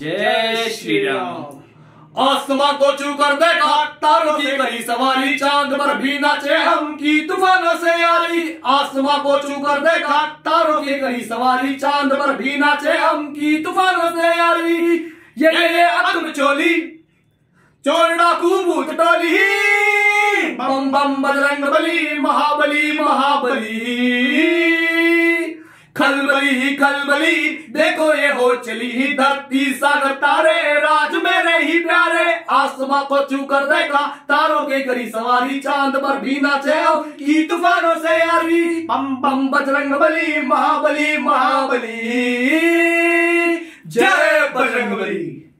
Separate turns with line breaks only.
जय श्री राम। आसमां को छू कर देखा तारों की कही सवारी, चाँद पर भी नाचे हम की तूफानों से यारी। आसमां को छू कर देखा तारों की कही सवारी, चाँद पर भी नाचे हम की तूफानों से यारी। ये ये ये अतुम चोली चोर डाकू भूत बम बम बजरंग बली, महाबली महाबली। खलबली ही खलबली, देखो ये हो चली ही धरती, सागर तारे, राज मेरे ही प्यारे। आसमां को चू कर देखा, तारों के करी सवारी, चाँद पर भी नाचे की तूफानों से यारी। पम पम बजरंग बली, महाबली महाबली। जय बजरंग बली।